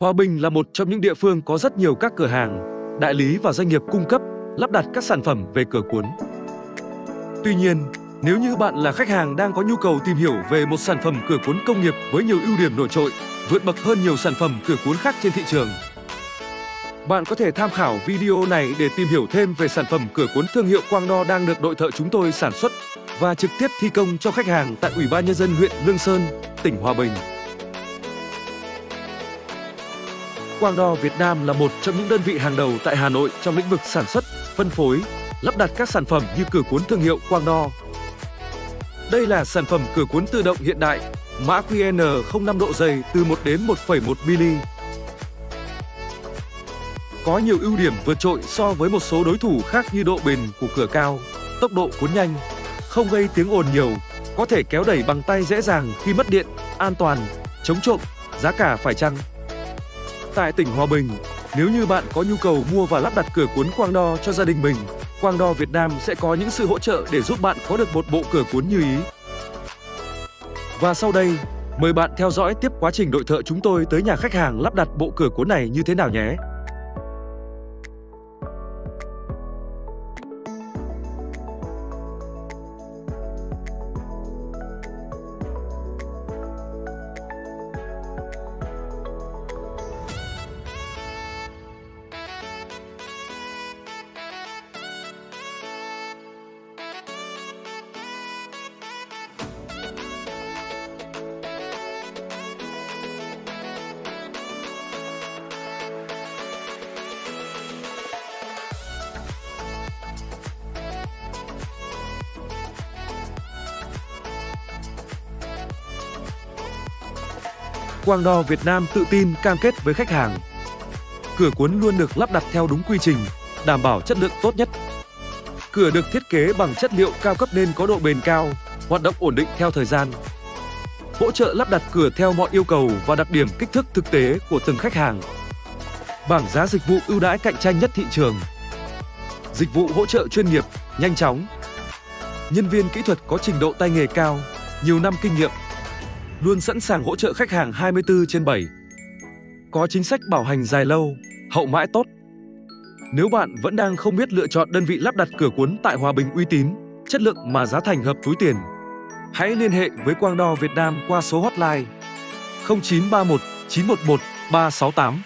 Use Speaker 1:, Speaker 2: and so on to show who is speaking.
Speaker 1: Hòa Bình là một trong những địa phương có rất nhiều các cửa hàng, đại lý và doanh nghiệp cung cấp, lắp đặt các sản phẩm về cửa cuốn. Tuy nhiên, nếu như bạn là khách hàng đang có nhu cầu tìm hiểu về một sản phẩm cửa cuốn công nghiệp với nhiều ưu điểm nổi trội, vượt bậc hơn nhiều sản phẩm cửa cuốn khác trên thị trường, bạn có thể tham khảo video này để tìm hiểu thêm về sản phẩm cửa cuốn thương hiệu Quang Đo đang được đội thợ chúng tôi sản xuất và trực tiếp thi công cho khách hàng tại Ủy ban nhân dân huyện Lương Sơn, tỉnh Hòa Bình. Quang Đo Việt Nam là một trong những đơn vị hàng đầu tại Hà Nội trong lĩnh vực sản xuất, phân phối, lắp đặt các sản phẩm như cửa cuốn thương hiệu Quang Đo. Đây là sản phẩm cửa cuốn tự động hiện đại, mã QN 05 độ dày từ 1 đến 1,1 mm. Có nhiều ưu điểm vượt trội so với một số đối thủ khác như độ bền của cửa cao, tốc độ cuốn nhanh, không gây tiếng ồn nhiều, có thể kéo đẩy bằng tay dễ dàng khi mất điện, an toàn, chống trộm, giá cả phải chăng. Tại tỉnh Hòa Bình, nếu như bạn có nhu cầu mua và lắp đặt cửa cuốn quang đo cho gia đình mình, Quang Đo Việt Nam sẽ có những sự hỗ trợ để giúp bạn có được một bộ cửa cuốn như ý. Và sau đây, mời bạn theo dõi tiếp quá trình đội thợ chúng tôi tới nhà khách hàng lắp đặt bộ cửa cuốn này như thế nào nhé. Quang Đo Việt Nam tự tin cam kết với khách hàng. Cửa cuốn luôn được lắp đặt theo đúng quy trình, đảm bảo chất lượng tốt nhất. Cửa được thiết kế bằng chất liệu cao cấp nên có độ bền cao, hoạt động ổn định theo thời gian. Hỗ trợ lắp đặt cửa theo mọi yêu cầu và đặc điểm kích thước thực tế của từng khách hàng. Bảng giá dịch vụ ưu đãi cạnh tranh nhất thị trường. Dịch vụ hỗ trợ chuyên nghiệp, nhanh chóng. Nhân viên kỹ thuật có trình độ tay nghề cao, nhiều năm kinh nghiệm luôn sẵn sàng hỗ trợ khách hàng 24 trên 7. Có chính sách bảo hành dài lâu, hậu mãi tốt. Nếu bạn vẫn đang không biết lựa chọn đơn vị lắp đặt cửa cuốn tại Hòa Bình uy tín, chất lượng mà giá thành hợp túi tiền, hãy liên hệ với Quang Đo Việt Nam qua số hotline 0931 911 368.